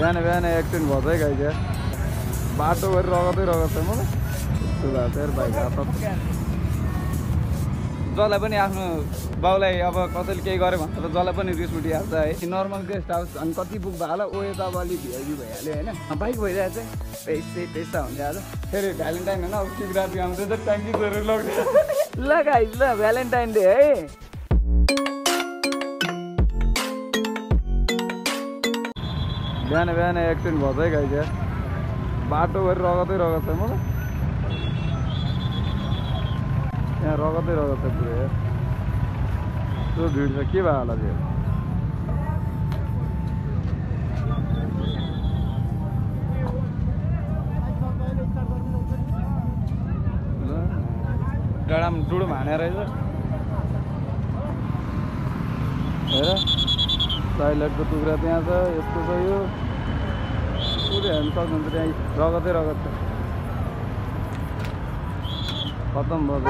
बिहान बिहान एक्सिडेन्ट है गाई क्या? बाटो गरी रगतै रगत छ मलाई। यस्तो भएको छ हात जसलाई पनि आफ्नो बाउलाई अब कसैले केही गर्यो भने त जसलाई पनि रिस उठिहाल्छ है। नर्मल गेस्ट हाउस अनि कति पुग्दा होला ओ यता अब अलिक भिआइपी भइहाल्यो होइन। बाइक भइरहेको चाहिँ पैसै पैसा हुन्छ आज फेरि भ्यालेन्टाइन होइन अब टिक राति आउँदै त ट्याङ्की गरेर लग्छ। ल गाइस ल भ्यालेन्टाइन डे है। बिहान बिहान एक्सिडेन्ट भएछ है गाई क्या बाटो गरी रगतै रगत छ मलाई यहाँ रगतै रगत छ पुरै यार। त्यो भिड छ के भयो होला त्यो डाँडामा डुडुम हानेर रहेछ हेर टोइलेटको टुक्रा त्यहाँ छ यस्तो छ यो पुरै हेर्नु सक्नुहुन्छ त्यहाँ रगतै रगत। छ खतम भयो।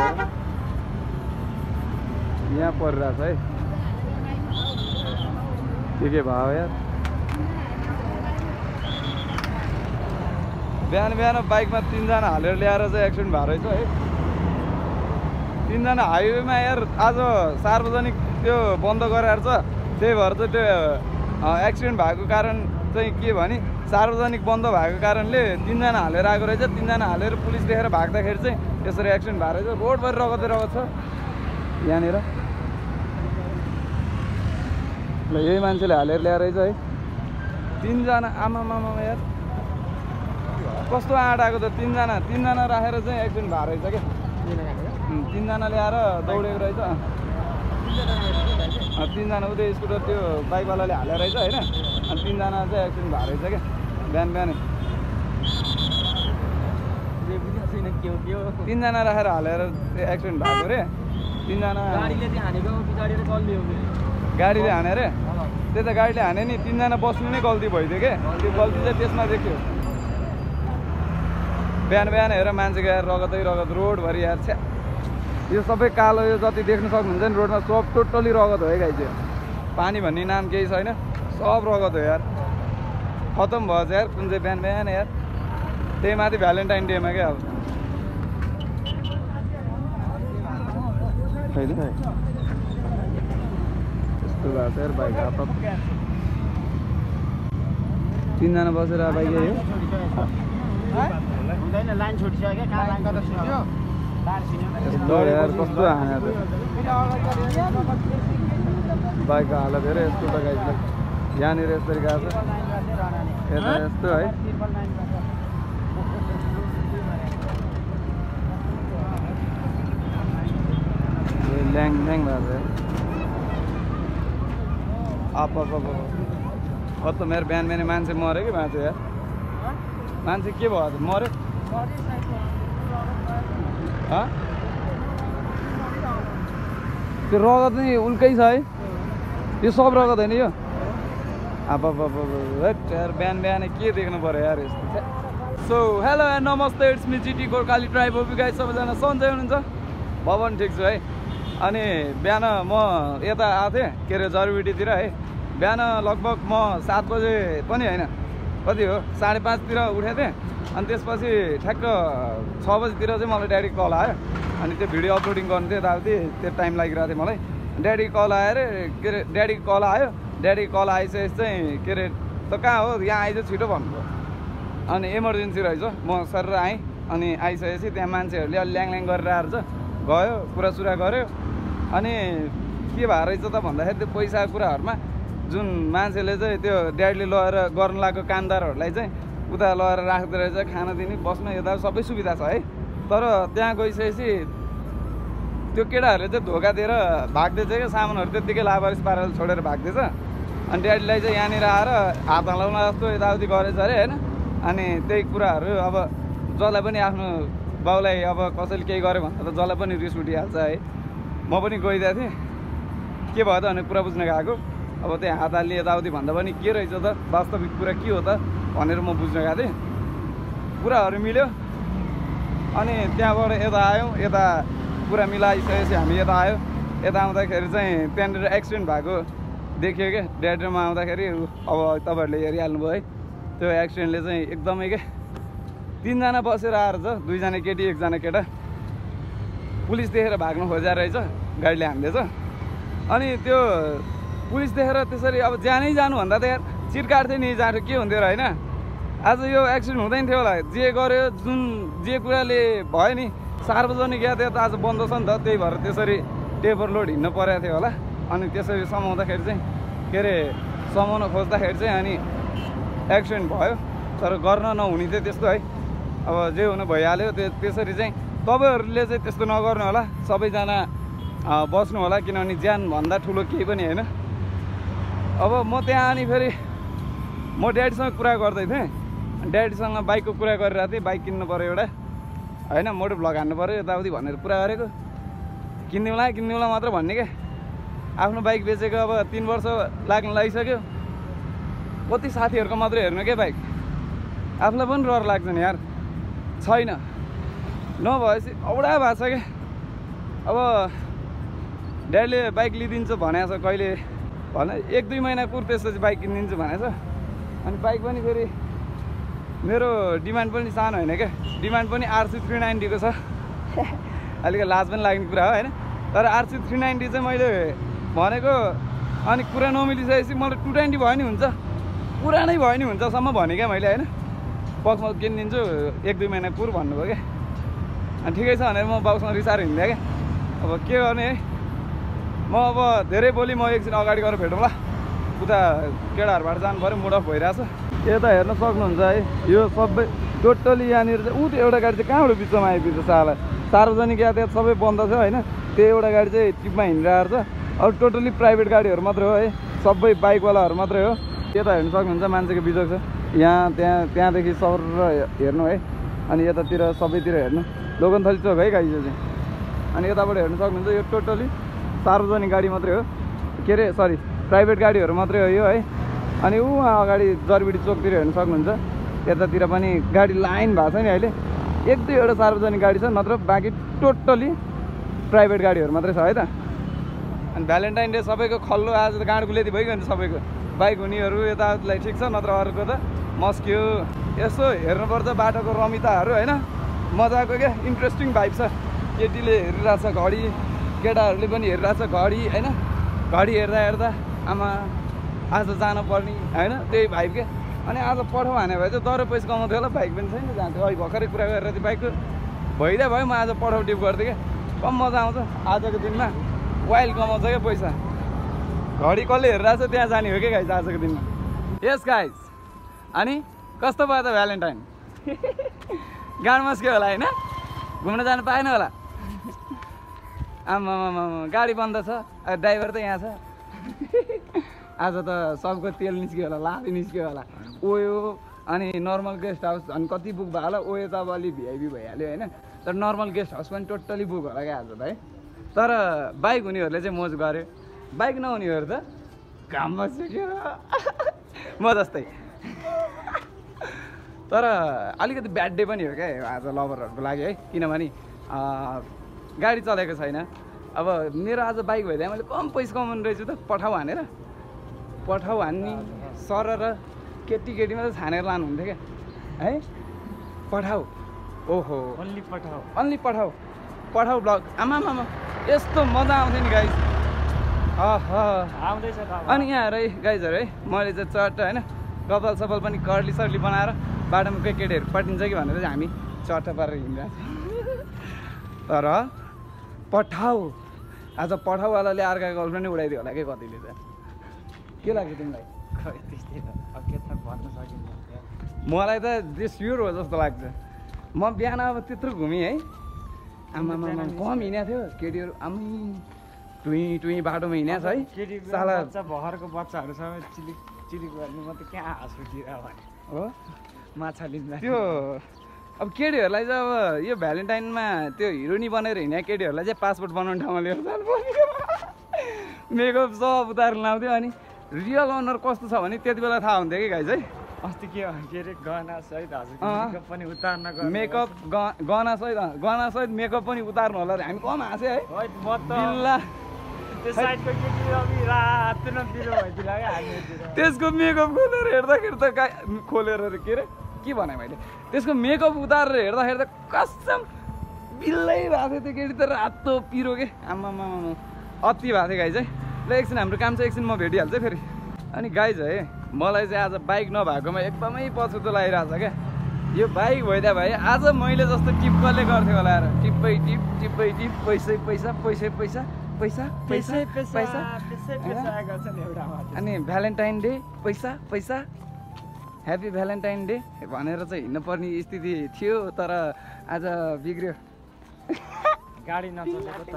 यहाँ परिरहेछ है के के भयो यार। बिहान बिहान बाइकमा तिनजना हालेर ल्याएर चाहिँ एक्सिडेन्ट भएको रहेछ है। तिनजना हाइवेमा यार आज सार्वजनिक त्यो बन्द गराएर छ त्यही भएर चाहिँ त्यो एक्सिडेन्ट भएको कारण चाहिँ के भने सार्वजनिक बन्द भएको कारणले तिनजना हालेर आएको रहेछ। तिनजना हालेर पुलिस देखेर भाग्दाखेरि चाहिँ यसरी एक्सिडेन्ट भएको रहेछ। रोडभरि रगतै रगत छ यहाँनिर। ल यही मान्छेले हालेर ल्याएर रहेछ है। तिनजना आमा मामा यार। कस्तो आँट आएको त? तिनजना तिनजना राखेर चाहिँ एक्सिडेन्ट भएको रहेछ क्या। तिनजना ल्याएर दौडेको रहेछ। तिनजना उतै स्कुटर त्यो बाइकवालाले हालेर रहेछ होइन। अनि तिनजना चाहिँ एक्सिडेन्ट भएको रहेछ क्या। बिहान बिहानै। तिनजना राखेर हालेर एक्सिडेन्ट भएको रे। तिनजना गाडीले हाने रे। त्यही त गाडीले हाने नि। तिनजना बस्नु नै गल्ती भइदियो क्या त्यो गल्ती चाहिँ त्यसमा देखियो। बिहान बिहान हेर मान्छे गएर रगतै रगत रोडभरि यार छ्या। यो सबै कालो यो जति देख्नु सक्नुहुन्छ नि रोडमा सब टोटली रगत हो है गाई चाहिँ। पानी भन्ने नाम केही छैन सब रगत हो यार। खतम भएछ यार कुन चाहिँ बिहान बिहान यार। त्यही माथि भ्यालेन्टाइन डेमा क्या अब। होइन यस्तो भएको छ यार बाइक तिनजना बसेर बाइक हो? यार कस्तो हाने त बाइकको हालत हेर यस्तो त गाइस यहाँनिर यसरी गएको छ यता यस्तो है ल्याङ ल्याङ भएको अप कस्तो मेरो बिहान बिहान मान्छे मऱ्यो कि मान्छे यार मान्छे के भयो त मऱ्यो? त्यो रगत नै उल्कै छ है यो सब रगत होइन यो अब यार बिहान बिहान के देख्नु पऱ्यो यार यस्तो so hello and namaste it's me Jiti Gorkhali tribe guys सबैजना सन्चै हुनुहुन्छ भवन ठिक छु है अनि बिहान म यता आएको थिएँ के अरे जरबिटीतिर है बिहान लगभग म सात बजे पनि होइन कति हो? साढे पाँचतिर उठेको थिएँ। अनि त्यसपछि ठ्याक्क छ बजीतिर चाहिँ मलाई ड्याडी कल आयो। अनि त्यो भिडियो अपलोडिङ गर्नु थियो यताउति त्यो टाइम लागिरहेको थियो मलाई। ड्याडी कल आयो अरे के अरे ड्याडी कल आयो। ड्याडी कल आइसकेपछि चाहिँ के अरे त कहाँ हो? यहाँ आइज छिटो भन्नुभयो। अनि इमर्जेन्सी रहेछ। म सर आएँ। अनि आइसकेपछि त्यहाँ मान्छेहरूले अलि ल्याङ ल्याङ गरेर आएर गयो कुरासुरा गऱ्यो अनि के भएको रहेछ त भन्दाखेरि त्यो पैसाको कुराहरूमा जुन मान्छेले चाहिँ त्यो ड्याडीले लगेर गर्नु लागेको कामदारहरूलाई चाहिँ उता लगेर राख्दो रहेछ खाना दिने बस्न यता सबै सुविधा छ है। तर त्यहाँ गइसकेपछि त्यो केटाहरूले चाहिँ धोका दिएर भाग्दैछ क्या सामानहरू त्यत्तिकै लावारिस पाराले छोडेर भाग्दैछ। अनि ड्याडीलाई चाहिँ यहाँनिर आएर हात हलाउन जस्तो यताउति गरेछ अरे होइन? अनि त्यही कुराहरू अब जसलाई पनि आफ्नो बाउलाई अब कसैले केही गर्यो भने त जसलाई पनि रिस उठिहाल्छ है। म पनि गइदिएको थिएँ। के भयो त भने कुरा बुझ्न गएको? अब त्यहाँ हात हाल्ने यताउति भन्दा पनि के रहेछ त? वास्तविक कुरा के हो त? भनेर म बुझ्न गएको थिएँ। कुराहरू मिल्यो। अनि त्यहाँबाट यता आयौँ। यता कुरा मिलाइसकेपछि हामी यता आयो। यता आउँदाखेरि चाहिँ त्यहाँनिर एक्सिडेन्ट भएको देखियो क्या ड्याडीमा आउँदाखेरि अब तपाईँहरूले हेरिहाल्नुभयो है। त्यो एक्सिडेन्टले चाहिँ एकदमै के? तिनजना बसेर आएर छ दुईजना केटी एकजना केटा पुलिस देखेर भाग्नु खोजेर रहेछ गाडीले हान्दैछ। अनि त्यो पुलिस देखेर त्यसरी अब जानै जानुभन्दा त यार चिट काट्थ्यो नि जाँथ्यो के हुन्थ्यो र होइन? आज यो एक्सिडेन्ट हुँदैन थियो होला। जे गर्यो जुन जे कुराले भयो नि सार्वजनिक यातायात आज बन्द छ नि त त्यही भएर त्यसरी टेपर लोड हिँड्नु परेको थियो होला। अनि त्यसरी समाउँदाखेरि चाहिँ के अरे समाउन खोज्दाखेरि चाहिँ अनि एक्सिडेन्ट भयो। तर गर्न नहुने थियो त्यस्तो है। अब जे हुनु भइहाल्यो त्यो त्यसरी चाहिँ तपाईँहरूले चाहिँ त्यस्तो नगर्नु होला। सबैजना बस्नु होला किनभने ज्यानभन्दा ठुलो केही पनि होइन। अब म त्यहाँ अनि फेरि म ड्याडीसँग कुरा गर्दै थिएँ। ड्याडीसँग बाइकको कुरा गरिरहेको थिएँ बाइक किन्नु पऱ्यो एउटा। होइन मोटो भ्लग हान्नु पऱ्यो यताउति भनेर कुरा गरेको। किनिदिउँला किनिदिउँला मात्र भन्ने क्या आफ्नो बाइक बेचेको अब तिन वर्ष लाग्नु लागिसक्यो। कति साथीहरूको मात्रै हेर्नु क्या बाइक? आफूलाई पनि डर लाग्छ नि यार। छैन। नभएपछि औडा भएको छ क्या अब ड्याडीले बाइक लिइदिन्छु भनेको छ कहिले? भने एक दुई महिना कुर त्यसपछि बाइक किनिदिन्छु भनेको छ अनि बाइक पनि फेरि मेरो डिमान्ड पनि सानो होइन क्या। डिमान्ड पनि आरसी थ्री नाइन्टीको छ। अलिक लाज पनि लाग्ने कुरा हो होइन? तर आरसी थ्री नाइन्टी चाहिँ मैले भनेको अनि कुरा नमिलिसकेपछि मलाई टु ट्वेन्टी भयो नि हुन्छ। पुरा नै भयो नि हुन्छसम्म भने क्या मैले होइन? पक्समा किनिदिन्छु एक दुई महिना कुर भन्नुभयो क्या। अनि ठिकै छ भनेर म बाउसँग रिसाएर हिँड्थेँ क्या। अब के गर्ने है? म अब धेरै बोली म एकछिन अगाडि गएर भेटौँला। उता केटाहरूबाट जानु पऱ्यो मुड अफ भइरहेछ। यता हेर्न सक्नुहुन्छ है यो सबै टोटली यहाँनिर चाहिँ ऊ त्यो एउटा गाडी चाहिँ कहाँबाट बिचमा आइपुग्छ साला? सार्वजनिक यातायात सबै बन्द छ होइन त्यो एउटा गाडी चाहिँ टिपमा हिँडिरहेको छ। अरू टोटली प्राइभेट गाडीहरू मात्रै हो है सबै बाइकवालाहरू मात्रै हो। यता हेर्नु सक्नुहुन्छ मान्छेको बिजोग छ। यहाँ त्यहाँ त्यहाँदेखि सर हेर्नु है अनि यतातिर सबैतिर हेर्नु। लोगनथली चोक है गाडी चाहिँ। अनि यताबाट हेर्नु सक्नुहुन्छ यो टोटली। सार्वजनिक गाडी मात्रै हो। के अरे सरी प्राइभेट गाडीहरू मात्रै हो यो है। अनि ऊ अगाडि जरबिडी चोकतिर हेर्नु सक्नुहुन्छ। यतातिर पनि गाडी लाइन भएको छ नि अहिले। एक दुईवटा सार्वजनिक गाडी छ नत्र बाँकी टोटली प्राइभेट गाडीहरू मात्रै छ है त। अनि भ्यालेन्टाइन डे सबैको खल्लो आज त गाँड गुलेती भइगयो नि सबैको। बाइक हुनेहरू यताउतिलाई ठिक छ नत्र अर्को त मस्क्यो। यसो हेर्नुपर्छ बाटोको रमिताहरू होइन। मजाको क्या इन्ट्रेस्टिङ भाइब छ। केटीले हेरिरहेछ घडी। केटाहरूले पनि हेरिरहेछ घडी होइन? घडी हेर्दा हेर्दा आमा आज जानुपर्ने होइन? त्यही भाइब के अनि आज पठाउ भने भए चाहिँ दर पैसा कमाउँथ्यो होला बाइक पनि छैन जान्थ्यो। अहिले भर्खरै कुरा गरेर त्यो बाइकको भइदियो भयो म आज पठाउ टिप गर्थेँ क्या। कम मजा आउँछ आजको दिनमा। वाइल्ड कमाउँछ क्या पैसा। घडी कसले हेरिरहेको छ त्यहाँ जाने हो क्या गाइज आजको दिनमा। यस गाइज अनि कस्तो भयो त भ्यालेन्टाइन? गाड मस्क्यो होला होइन? घुम्न जानु पाएन होला। आमामामा गाडी बन्द छ। ड्राइभर त यहाँ छ। आज त सबको तेल निस्क्यो होला लाभे निस्क्यो होला। ओयो अनि नर्मल गेस्ट हाउस अनि कति बुक भयो होला? ओयो त अब अलिक भिआइपी भइहाल्यो होइन? तर नर्मल गेस्ट हाउस पनि टोटल्ली बुक होला क्या आज त है? तर बाइक हुनेहरूले चाहिँ मोज गऱ्यो बाइक नहुनेहरू त घाममा सुक्यो म जस्तै। तर अलिकति ब्याड डे पनि हो क्या आज लभरहरूको लागि है? किनभने गाडी चलेको छैन। अब मेरो आज बाइक भइदिए मैले कम पैसा कमाउनु रहेछु त पठाउ हानेर पठाउ हान्ने सर र केटी केटीमा त छानेर लानुहुन्थ्यो क्या। है? पठाउ ओहो। ओन्ली पठाऊ। अन्ली पठाउ पठाउ ब्लग आमामामा यस्तो मजा आउँथ्यो नि गाइज आउँदैछ। अनि यहाँ है गाइजहरू है मैले चाहिँ चट्ट होइन कपाल सपाल पनि कर्ली सर्ली बनाएर बाटोमा कोही केटीहरू पटिन्छ कि भनेर चाहिँ हामी चट्ट पारेर हिँडिरहेको थियौँ तर पठाउ आज पठाउवालाले अर्काको गर्लफ्रेन्ड नै उडाइदियो होला कि कतिले त? के लाग्यो तिमीलाई? मलाई त त्यो स्योर हो जस्तो लाग्छ। म बिहान अब त्यत्रो घुमेँ है। आमामा कम हिँडेको थियो। केटीहरू आमै टुई टुई बाटोमा हिँडेको छ है। केटी भर्खरको बच्चाहरू सबै चिलिक चिलिक गर्ने म त कहाँ हाँसु दिएर भने हो? माछा लिँदा। त्यो अब केटीहरूलाई चाहिँ अब यो भ्यालेन्टाइनमा त्यो हिरोनी बनेर हिँडेको केटीहरूलाई चाहिँ पासपोर्ट बनाउने ठाउँमा लिएर जानु पर्ने मेकअप सब उतारेर लाउँथ्यो अनि रियल अनुहार कस्तो छ भने त्यति बेला थाहा हुन्थ्यो कि गाइज है अस्ति के के अरे गहना सहित हजुर पनि उतार्न मेकअप गहना सहित गहना सहित मेकअप पनि उतार्नु होला रे। हामी कम हाँस्यो है? बिल्ला। त्यसको मेकअप खोलेर हेर्दाखेरि त खोलेर अरे के अरे के भने मैले? त्यसको मेकअप उतारेर हेर्दाखेरि त कसम बिल्लै भएको थियो त्यो केटी त रातो पिरो के? आमामा अति भएको थियो गाई चाहिँ। ल एकछिन हाम्रो काम चाहिँ एकछिन म भेटिहाल्छु फेरि। अनि गाई चाहिँ है मलाई चाहिँ आज बाइक नभएकोमा एकदमै पछुतो लागिरहेको छ क्या। यो बाइक भइदियो भाइ आज मैले जस्तो टिप कसले गर्थ्यो होला यार? टिप्पै टिप टिप्पै टिप पैसै पैसा पैसै पैसा पैसा पैसा पैसा अनि भ्यालेन्टाइन डे पैसा पैसा ह्याप्पी भ्यालेन्टाइन डे भनेर चाहिँ हिँड्नुपर्ने स्थिति थियो तर आज बिग्रियो। गाडी नचलेको त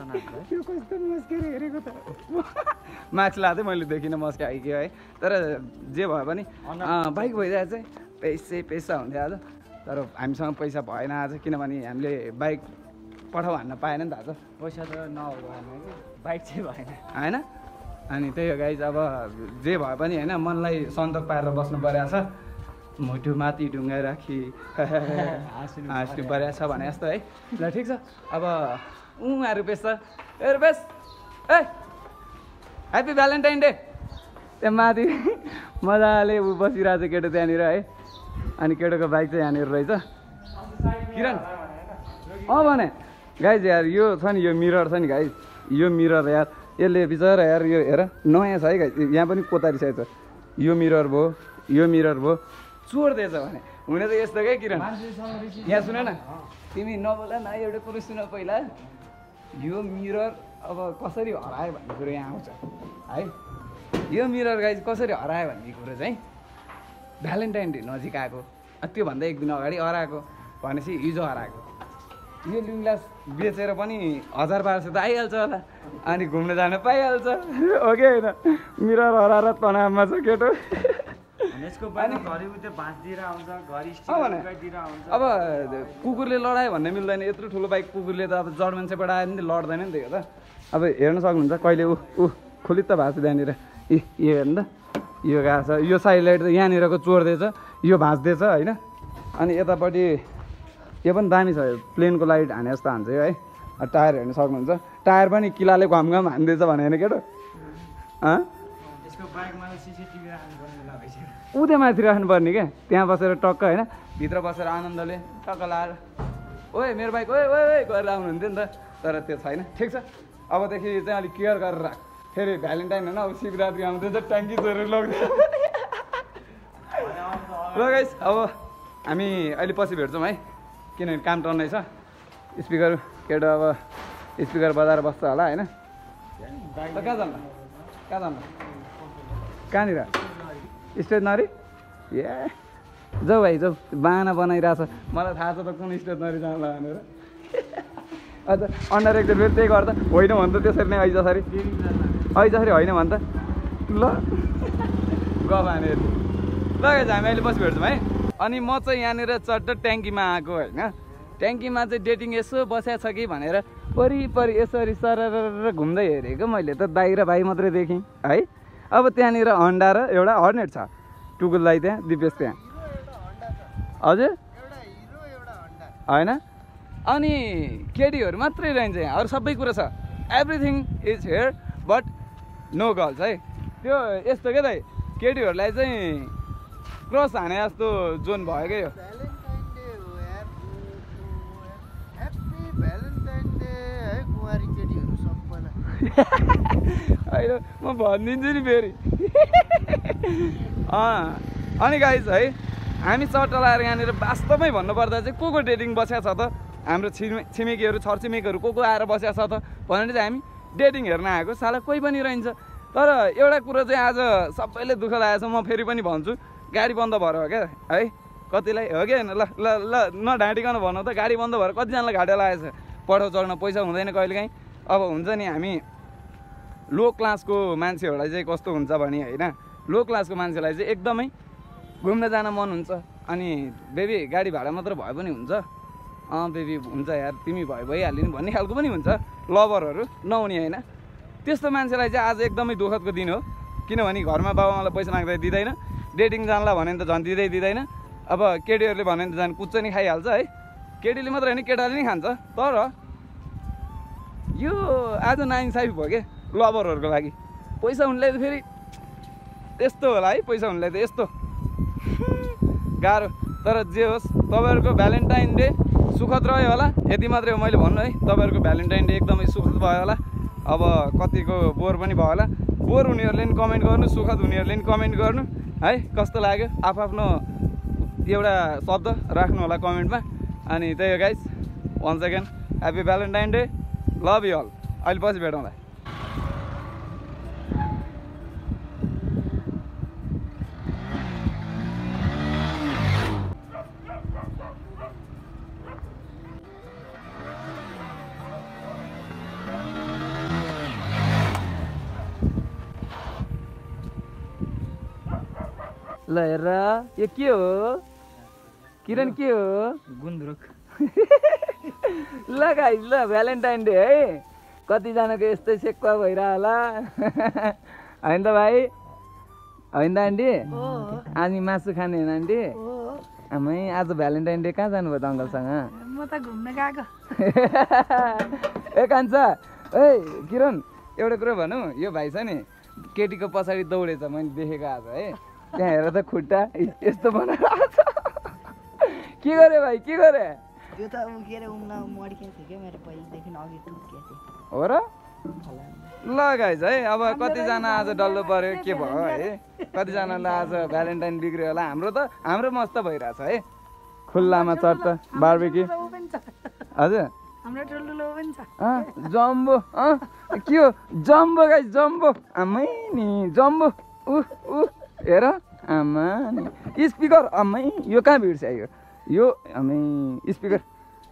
कस्तो मस्केर हेरेको त। मार्क्स लाँदै मैले देखिनँ मस्काइक्यो है। तर जे भए पनि बाइक भइरहेको चाहिँ पैसै पैसा हुन्थ्यो आज। तर हामीसँग पैसा भएन आज किनभने हामीले बाइक पठाउ हान्न पाएन नि त आज। पैसा त नभएको बाइक चाहिँ भएन। होइन? अनि त्यही हो गाइज अब जे भए पनि होइन मनलाई सन्तोक पारेर बस्नु परेको छ। मुटु माथि ढुङ्गा राखी। हाँस्नु परेको छ भने जस्तो है। ल ठिक छ। अब उहाँ रुपेश छ। ए रुपेश ए ह्याप्पी भ्यालेन्टाइन डे त्यहाँ माथि मजाले ऊ बसिरहेको छ केटो त्यहाँनिर है। अनि केटोको बाइक चाहिँ यहाँनिर रहेछ। किरण अँ भने। गाइज यार यो छ नि यो मिरर छ नि गाइज यो मिरर यार। यसले बिचरा यार यो हेर। नयाँ छ है गाइज यहाँ पनि कोतारिसकेको छ यो मिरर भयो यो मिरर भयो। चोरिदिएछ भने। हुने त यस्तो क्या किरण? यहाँ सुन न। तिमी नबोल न एउटा कुरो सुन पहिला। यो मिरर अब कसरी हरायो भन्ने कुरो यहाँ आउँछ। है? यो मिरर गाइज कसरी हरायो भन्ने कुरो चाहिँ भ्यालेन्टाइन डे नजिक आएको। त्योभन्दा एक दिन अगाडि हराएको भनेपछि हिजो हराएको। यो लिङ ग्लास बेचेर पनि हजार बाह्र सय त आइहाल्छ होला। अनि घुम्न जान पाइहाल्छ। हो कि होइन? मिरर हराएर तनावमा छ केटो। अब कुकुरले लडायो भन्ने मिल्दैन यत्रो ठुलो बाइक कुकुरले त अब जड मान्छेबाट आयो भने त लड्दैन नि त यो त। अब हेर्न सक्नुहुन्छ कहिले ऊ ऊ खुलित भएको छ त्यहाँनिर। इ यो हेर्नु त यो गएको छ यो साइड लाइट त यहाँनिरको चोर्दैछ यो भाँच्दैछ होइन? अनि यतापट्टि यो पनि दामी छ यो प्लेनको लाइट हाने जस्तो हान्छ यो है? टायर हेर्न सक्नुहुन्छ। टायर पनि किलाले घम घम हान्दैछ भने होइन केटो? उँधै माथि राख्नुपर्ने क्या त्यहाँ बसेर टक्क होइन? भित्र बसेर आनन्दले टक्क लाएर ओए मेरो बाइक ओए ओए ओए गरेर आउनुहुन्थ्यो नि त। तर त्यो छैन। ठिक छ। अबदेखि चाहिँ अलिक केयर गरेर राख। फेरि भ्यालेन्टाइन होइन? अब शिवरात्रि आउँदैछ ट्याङ्की चोरेर लग्दैन ल गाइस अब हामी अहिले पछि भेट्छौँ है। किनभने काम टर्नै छ। स्पिकर केटो अब स्पिकर बजाएर बस्छ होला होइन? कहाँ जान्न? कहाँ जान्न? कहाँनिर? स्टेसनरी ए जाऊ भाइ जाऊ। बाना बनाइरहेछ। मलाई थाहा छ त कुन स्टेसनरी जाँला भनेर अन्त अन्डर एकचोटि फेरि त्यही गर्दा। होइन भन्छ त्यसरी नै ऐजसरी ऐजसरी होइन भन्छ ल। गफ हानेर ल guys, हामी अहिले पछि भेट्छौँ है। अनि म चाहिँ यहाँनिर चट्ट ट्याङ्कीमा आएको होइन। ट्याङ्कीमा चाहिँ डेटिङ यसो बस्या छ कि भनेर वरिपरि यसरी सरर घुम्दै हेरेको। मैले त दाइ र भाइ मात्रै देखेँ है। अब त्यहाँनिर हन्डा र एउटा हर्नेट छ। टुकुललाई त्यहाँ दिपेश त्यहाँ। हजुर? होइन? अनि केटीहरू मात्रै रहन्छ यहाँ। अरू सबै कुरो छ। Everything is here but no girls है? त्यो यस्तो क्या दाइ? केटीहरूलाई चाहिँ क्रस हाने जस्तो जोन भयो क्या यो। भ्यालेन्टाइन डे हो कुमारी केटीहरू सबैलाई। होइन म भनिदिन्छु नि फेरि। अनि गाइज है हामी चट्टा लाएर यहाँनिर वास्तवमै भन्नुपर्दा चाहिँ को को डेटिङ बसेको छ त? हाम्रो छिमे छिमेकीहरू छरछिमेकीहरू को को आएर बसेको छ त? भनेर चाहिँ हामी डेटिङ हेर्न आएको। साला कोही पनि रहन्छ। तर एउटा कुरो चाहिँ आज सबैले दुःख लागेको छ म फेरि पनि भन्छु। गाडी बन्द भएर हो क्या है? कतिलाई हो कि होइन ल ल ल नढाँटिकन भनौँ त गाडी बन्द भएर कतिजनालाई घाटा लागेको छ? पठाउ चढ्न पैसा हुँदैन कहिलेकाहीँ। अब हुन्छ नि हामी लो क्लासको मान्छेहरूलाई चाहिँ कस्तो हुन्छ भने होइन लो क्लासको मान्छेलाई चाहिँ एकदमै घुम्न जान मन हुन्छ अनि बेबी गाडी भाडा मात्र भए पनि हुन्छ। अँ बेबी हुन्छ यार तिमी भयो भइहाल्यो नि भन्ने खालको पनि हुन्छ लभरहरू नहुने होइन। त्यस्तो मान्छेलाई चाहिँ आज एकदमै दुःखदको दिन हो किनभने घरमा बाबाआमालाई पैसा माग्दा दिँदैन डेटिङ जानला भने त झन् दिँदै दिँदैन। अब केटीहरूले भन्यो भने त झन् कुच्चो नि खाइहाल्छ है केटीले मात्र होइन केटाले नि खान्छ। तर यो आज नाइन्साफी भयो क्या लभरहरूको लागि। पैसा हुनेलाई त फेरि त्यस्तो होला है पैसा हुनेलाई त यस्तो। गाह्रो। तर जे होस् तपाईँहरूको भ्यालेन्टाइन डे सुखद रह्यो होला। यति मात्रै हो मैले भन्नु है तपाईँहरूको भ्यालेन्टाइन डे एकदमै सुखद भयो होला। अब कतिको बोर पनि भयो होला। बोर हुनेहरूले पनि कमेन्ट गर्नु सुखद हुनेहरूले पनि कमेन्ट गर्नु। है कस्तो लाग्यो? आफ्नो एउटा शब्द राख्नु होला कमेन्टमा। अनि त्यही हो guys one second happy Valentine day love you all अहिले पछि भेटौँला। ल हेर यो के हो किरण के हो गुन्द्रुक। ल गाइस ल भ्यालेन्टाइन डे है? कतिजनाको यस्तै सेक्वा भइरह होला होइन त भाइ? होइन त आन्टी? आज मासु खाने होइन आन्टी? आमै आज भ्यालेन्टाइन डे कहाँ जानुभयो त अङ्कलसँग? म त घुम्न गएको। ए कान्छा ए किरण एउटा कुरो भनौँ यो भाइ छ नि केटीको पछाडि दौडेछ मैले देखेको आज है? त्यहाँ हेर त खुट्टा यस्तो बनाएर आएको के गरे भाइ के गरे त्यो त अब के अरे मर्किएको थियो क्या मेरो पहिलेदेखि अघि टुक्किएको थियो हो र ल गाइज है अब कतिजना आज डल्लो पर्यो के भयो है कतिजनालाई आज भ्यालेन्टाइन बिग्रियो होला हाम्रो त हाम्रो मस्त भइरहेछ है खुल्लामा चट्ट बार्बेकी ऊ हजुर ऊ जम्बो अँ, के हो जम्बो गाइस जम्बो आमै नि जम्बो उ उ हेर आमा नि। स्पिकर आमै यो कहाँ भिड्छ यो? यो आमै स्पिकर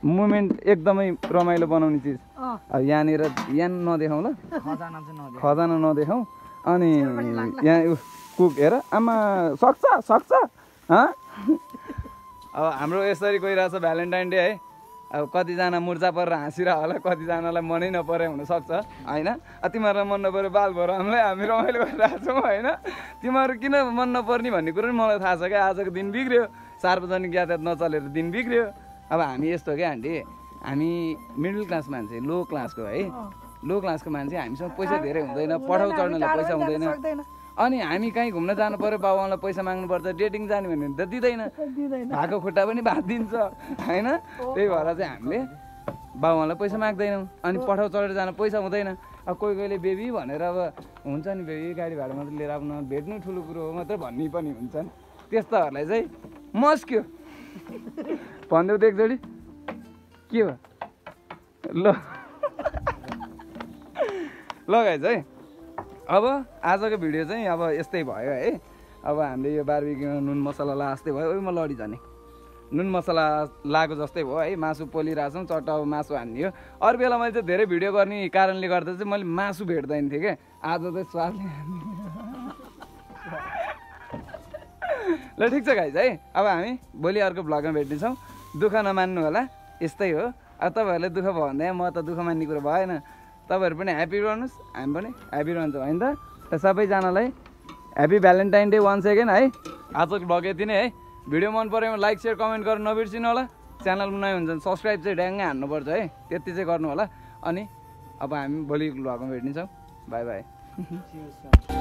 मुभमेन्ट एकदमै रमाइलो बनाउने चिज। यहाँनिर यहाँ नदेखाउँ ल। खजाना चाहिँ नदियो खजाना नदेखाउँ। अनि यहाँ उ कुक हेर आमा सक्छ सक्छ हँ? अब हाम्रो यसरी गइरहेछ भ्यालेन्टाइन डे है। अब कतिजना मुर्जा परेर हाँसिरह होला कतिजनालाई मनै नपरे हुनसक्छ होइन? तिमीहरूलाई मन नपऱ्यो बाल भएर हामीलाई हामी रमाइलो गरिरहेको छौँ होइन? तिमीहरू किन मन नपर्ने भन्ने कुरो पनि मलाई थाहा छ क्या? आजको दिन बिग्रियो। सार्वजनिक यातायात नचलेर दिन बिग्रियो। अब हामी यस्तो क्या आन्टी? हामी मिडल क्लास मान्छे लो क्लासको है। लो क्लासको मान्छे हामीसँग पैसा धेरै हुँदैन पठाउ चढ्नलाई पैसा हुँदैन। अनि हामी कहीँ घुम्न जानु पऱ्यो बाबुआमालाई पैसा माग्नुपर्छ डेटिङ जाने भन्यो भने त दिँदैन। भएको खुट्टा पनि भाँचिदिन्छ होइन? त्यही भएर चाहिँ हामीले बाबुआमालाई पैसा माग्दैनौँ। अनि पठाउ चढेर जान पैसा हुँदैन। अब कोही कोहीले बेबी भनेर अब हुन्छ नि बेबी गाडी भाडा मात्रै लिएर आउन भेट्नु ठुलो कुरो हो मात्रै भन्ने पनि हुन्छन्। त्यस्ताहरूलाई चाहिँ मस्क्यो। भनिदेऊ त एकचोटि के हो ल। लगाएछ है। अब आजको भिडियो चाहिँ अब यस्तै भयो है। अब हामीले यो बार्बिक्यूमा नुन मसला लास्दै भयो। म लडी जाने। नुन मसला लगाएको जस्तै भयो है। मासु पोलिरहेको छौँ चट्ट अब मासु हान्ने हो। अरू बेला मैले चाहिँ धेरै भिडियो गर्ने कारणले गर्दा चाहिँ मैले मासु भेट्दैन थिएँ क्या। आज चाहिँ स्वादले ल ठिक छ गाइज है। अब हामी भोलि अर्को भ्लगमा भेट्नेछौँ। दुःख नमान्नु होला। यस्तै हो। अब तपाईँहरूलाई दुःख भयो भने म त दुःख मान्ने कुरो भएन। तपाईँहरू पनि ह्याप्पी रहनुहोस् हामी पनि ह्याप्पी रहन्छौँ होइन? त सबैजनालाई happy Valentine day one second है? आजको भ्लग यति नै है? भिडियो मन पऱ्यो भने लाइक सेयर कमेन्ट गर्नु नबिर्सिनु होला। च्यानलमा नयाँ हुन्छ भने सब्सक्राइब चाहिँ ड्याङ्गै हान्नुपर्छ है? त्यति चाहिँ गर्नु होला। अनि अब हामी भोलि भ्लगमा भेट्नेछौँ। By by.